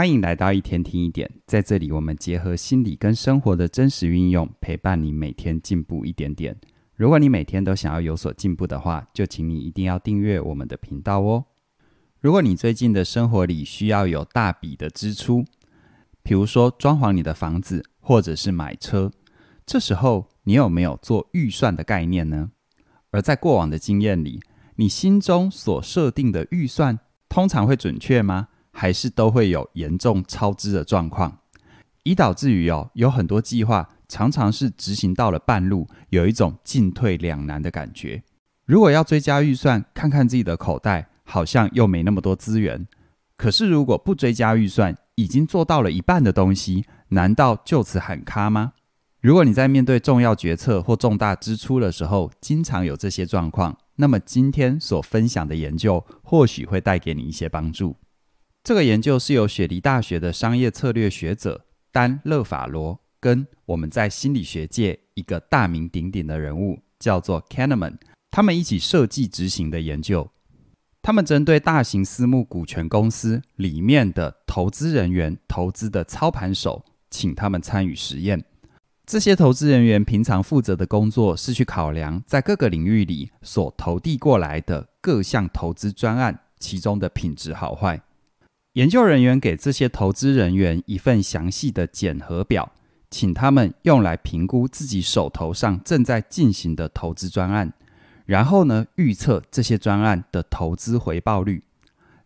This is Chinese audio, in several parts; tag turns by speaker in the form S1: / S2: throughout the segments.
S1: 欢迎来到一天听一点，在这里我们结合心理跟生活的真实运用，陪伴你每天进步一点点。如果你每天都想要有所进步的话，就请你一定要订阅我们的频道哦。如果你最近的生活里需要有大笔的支出，比如说装潢你的房子，或者是买车，这时候你有没有做预算的概念呢？而在过往的经验里，你心中所设定的预算通常会准确吗？还是都会有严重超支的状况，以导致于哦，有很多计划常常是执行到了半路，有一种进退两难的感觉。如果要追加预算，看看自己的口袋，好像又没那么多资源。可是如果不追加预算，已经做到了一半的东西，难道就此喊卡吗？如果你在面对重要决策或重大支出的时候，经常有这些状况，那么今天所分享的研究或许会带给你一些帮助。这个研究是由雪梨大学的商业策略学者丹·勒法罗跟我们在心理学界一个大名鼎鼎的人物叫做 Kahneman，他们一起设计执行的研究。他们针对大型私募股权公司里面的投资人员、投资的操盘手，请他们参与实验。这些投资人员平常负责的工作是去考量在各个领域里所投递过来的各项投资专案其中的品质好坏。研究人员给这些投资人员一份详细的检核表，请他们用来评估自己手头上正在进行的投资专案。然后呢，预测这些专案的投资回报率。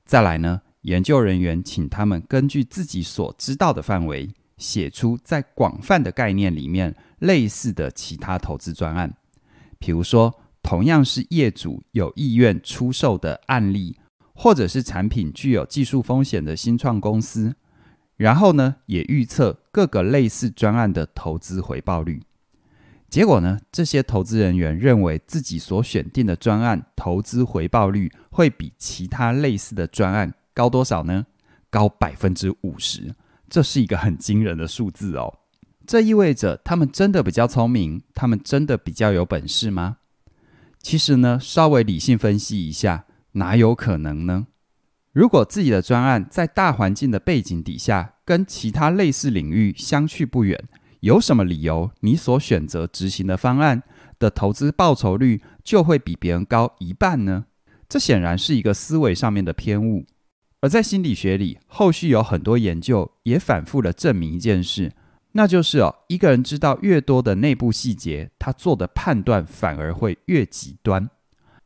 S1: 再来呢，研究人员请他们根据自己所知道的范围，写出在广泛的概念里面类似的其他投资专案。比如说，同样是业主有意愿出售的案例，或者是产品具有技术风险的新创公司。然后呢，也预测各个类似专案的投资回报率。结果呢？这些投资人员认为自己所选定的专案投资回报率会比其他类似的专案高多少呢？高百分之五十，这是一个很惊人的数字哦。这意味着他们真的比较聪明，他们真的比较有本事吗？其实呢，稍微理性分析一下，哪有可能呢？如果自己的专案在大环境的背景底下，跟其他类似领域相去不远。有什么理由，你所选择执行的方案的投资报酬率就会比别人高一半呢？这显然是一个思维上面的偏误。而在心理学里，后续有很多研究也反复的证明一件事，那就是哦，一个人知道越多的内部细节，他做的判断反而会越极端。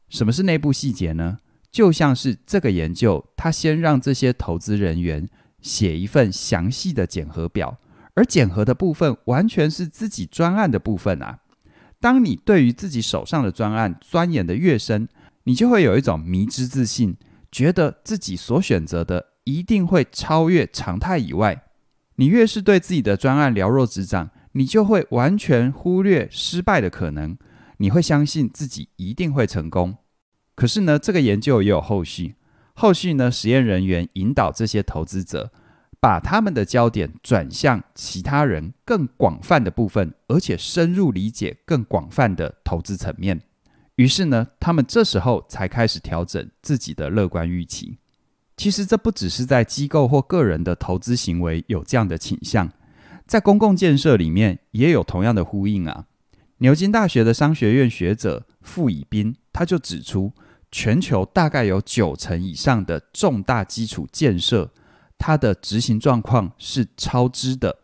S1: 什么是内部细节呢？就像是这个研究，他先让这些投资人员写一份详细的检核表。而检核的部分完全是自己专案的部分啊！当你对于自己手上的专案钻研的越深，你就会有一种迷之自信，觉得自己所选择的一定会超越常态以外。你越是对自己的专案了若指掌，你就会完全忽略失败的可能，你会相信自己一定会成功。可是呢，这个研究也有后续，后续呢，实验人员引导这些投资者。把他们的焦点转向其他人更广泛的部分，而且深入理解更广泛的投资层面。于是呢，他们这时候才开始调整自己的乐观预期。其实这不只是在机构或个人的投资行为有这样的倾向，在公共建设里面也有同样的呼应啊。牛津大学的商学院学者傅以斌他就指出，全球大概有九成以上的重大基础建设。它的执行状况是超支的，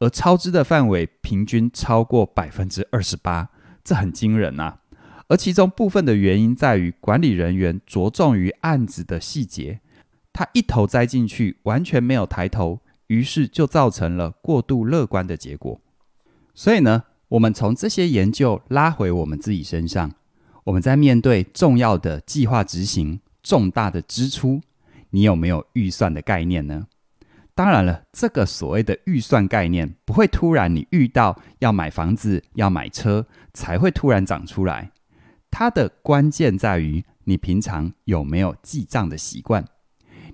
S1: 而超支的范围平均超过百分之二十八，这很惊人呐。而其中部分的原因在于管理人员着重于案子的细节，他一头栽进去，完全没有抬头，于是就造成了过度乐观的结果。所以呢，我们从这些研究拉回我们自己身上，我们在面对重要的计划执行、重大的支出。你有没有预算的概念呢？当然了，这个所谓的预算概念不会突然你遇到要买房子、要买车才会突然长出来。它的关键在于你平常有没有记账的习惯，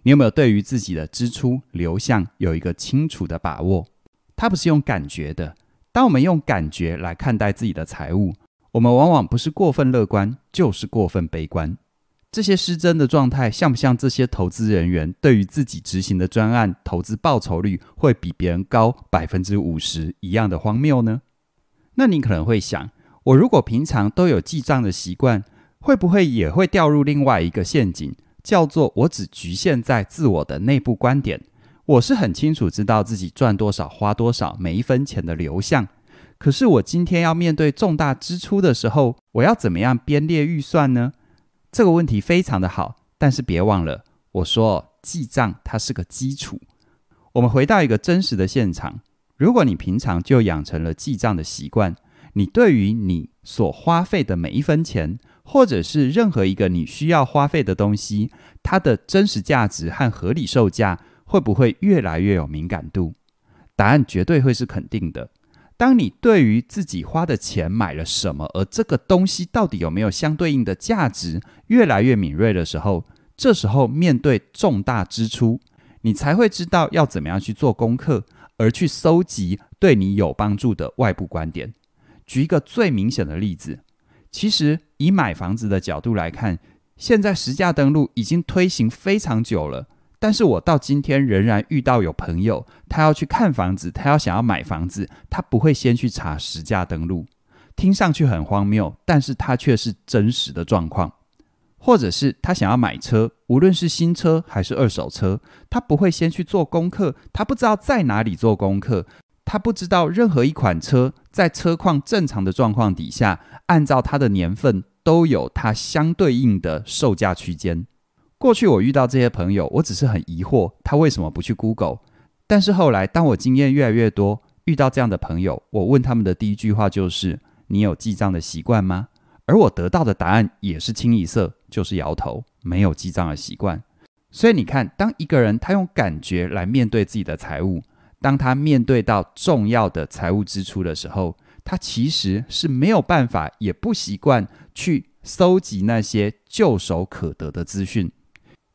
S1: 你有没有对于自己的支出流向有一个清楚的把握？它不是用感觉的。当我们用感觉来看待自己的财务，我们往往不是过分乐观，就是过分悲观。这些失真的状态，像不像这些投资人员对于自己执行的专案投资报酬率会比别人高百分之五十一样的荒谬呢？那你可能会想，我如果平常都有记账的习惯，会不会也会掉入另外一个陷阱，叫做我只局限在自我的内部观点？我是很清楚知道自己赚多少、花多少，每一分钱的流向。可是我今天要面对重大支出的时候，我要怎么样编列预算呢？这个问题非常的好，但是别忘了，我说记账它是个基础。我们回到一个真实的现场，如果你平常就养成了记账的习惯，你对于你所花费的每一分钱，或者是任何一个你需要花费的东西，它的真实价值和合理售价，会不会越来越有敏感度？答案绝对会是肯定的。当你对于自己花的钱买了什么，而这个东西到底有没有相对应的价值，越来越敏锐的时候，这时候面对重大支出，你才会知道要怎么样去做功课，而去搜集对你有帮助的外部观点。举一个最明显的例子，其实以买房子的角度来看，现在实价登录已经推行非常久了。但是我到今天仍然遇到有朋友，他要去看房子，他要想要买房子，他不会先去查实价登录，听上去很荒谬，但是他却是真实的状况。或者是他想要买车，无论是新车还是二手车，他不会先去做功课，他不知道在哪里做功课，他不知道任何一款车在车况正常的状况底下，按照它的年份都有它相对应的售价区间。过去我遇到这些朋友，我只是很疑惑他为什么不去 Google。但是后来，当我经验越来越多，遇到这样的朋友，我问他们的第一句话就是：“你有记账的习惯吗？”而我得到的答案也是清一色，就是摇头，没有记账的习惯。所以你看，当一个人他用感觉来面对自己的财务，当他面对到重要的财务支出的时候，他其实是没有办法，也不习惯去搜集那些就手可得的资讯。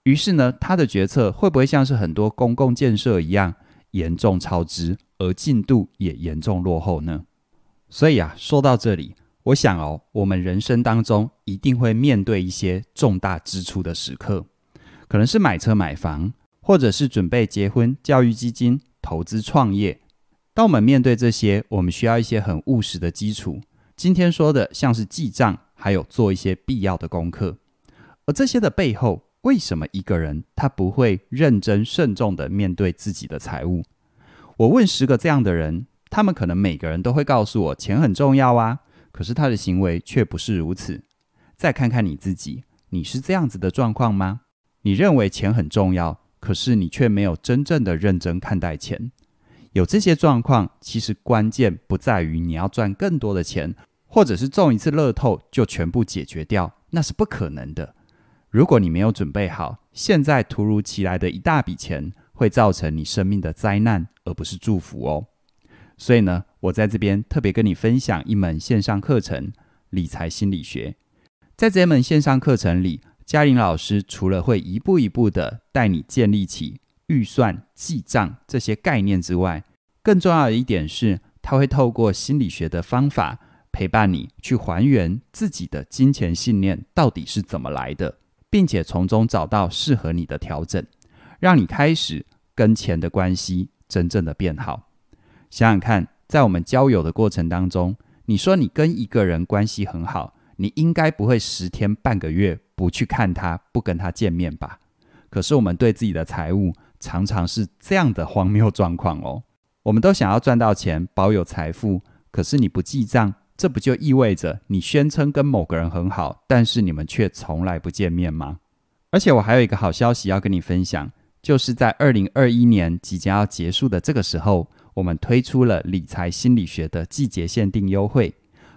S1: 于是呢，他的决策会不会像是很多公共建设一样严重超支，而进度也严重落后呢？所以啊，说到这里，我想哦，我们人生当中一定会面对一些重大支出的时刻，可能是买车买房，或者是准备结婚、教育基金、投资创业。当我们面对这些，我们需要一些很务实的基础。今天说的像是记账，还有做一些必要的功课，而这些的背后。为什么一个人他不会认真慎重的面对自己的财务？我问十个这样的人，他们可能每个人都会告诉我钱很重要啊，可是他的行为却不是如此。再看看你自己，你是这样子的状况吗？你认为钱很重要，可是你却没有真正的认真看待钱。有这些状况，其实关键不在于你要赚更多的钱，或者是中一次乐透就全部解决掉，那是不可能的。如果你没有准备好，现在突如其来的一大笔钱会造成你生命的灾难，而不是祝福哦。所以呢，我在这边特别跟你分享一门线上课程《理财心理学》。在这门线上课程里，嘉玲老师除了会一步一步的带你建立起预算、记账这些概念之外，更重要的一点是，他会透过心理学的方法陪伴你去还原自己的金钱信念到底是怎么来的。并且从中找到适合你的调整，让你开始跟钱的关系真正的变好。想想看，在我们交友的过程当中，你说你跟一个人关系很好，你应该不会十天半个月不去看他，不跟他见面吧？可是我们对自己的财务常常是这样的荒谬状况哦。我们都想要赚到钱，保有财富，可是你不记账。这不就意味着你宣称跟某个人很好，但是你们却从来不见面吗？而且我还有一个好消息要跟你分享，就是在二零二一年即将要结束的这个时候，我们推出了理财心理学的季节限定优惠，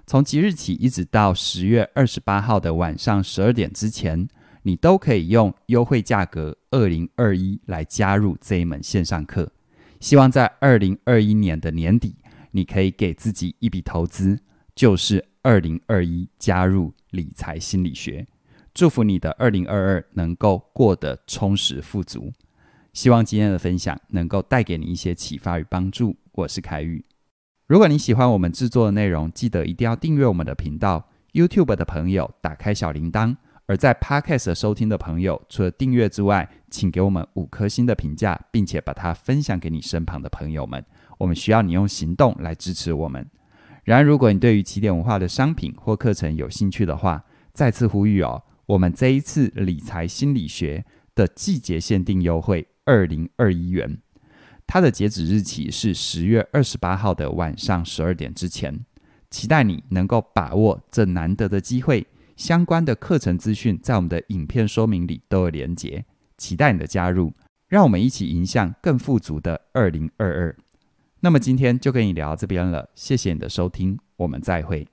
S1: 从即日起一直到十月二十八号的晚上十二点之前，你都可以用优惠价格二零二一来加入这一门线上课。希望在二零二一年的年底，你可以给自己一笔投资。就是二零二一加入理财心理学，祝福你的二零二二能够过得充实富足。希望今天的分享能够带给你一些启发与帮助。我是凯宇。如果你喜欢我们制作的内容，记得一定要订阅我们的频道。YouTube 的朋友打开小铃铛，而在 Podcast 收听的朋友，除了订阅之外，请给我们五颗星的评价，并且把它分享给你身旁的朋友们。我们需要你用行动来支持我们。然而，如果你对于起点文化的商品或课程有兴趣的话，再次呼吁哦，我们这一次理财心理学的季节限定优惠二零二一元，它的截止日期是十月二十八号的晚上十二点之前。期待你能够把握这难得的机会。相关的课程资讯在我们的影片说明里都有连结，期待你的加入，让我们一起迎向更富足的二零二二。那么今天就跟你聊到这边了，谢谢你的收听，我们再会。